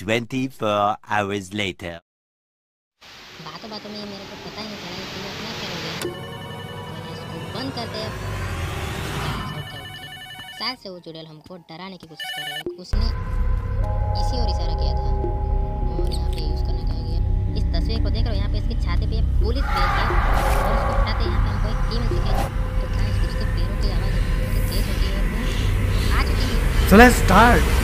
24 hours later. बातों बातों में मेरे को पता ही नहीं चला कि अपना क्या हो गया इसको बंद कर दे शायद से वो चुड़ैल हमको डराने की कोशिश कर रहा है। उसने इसी और इशारा किया था। और यहाँ पे यूज़ करने कहा गया इस तस्वीर को देख रहे हो? यहाँ पे इसकी छाती पे पुलिस बेस है। और उसको हटाते यहाँ पे हमको एक टीम दिखाई तो गाइस उसके पैरों की आवाज़ तेज होती है। आ चुकी है। So let's start.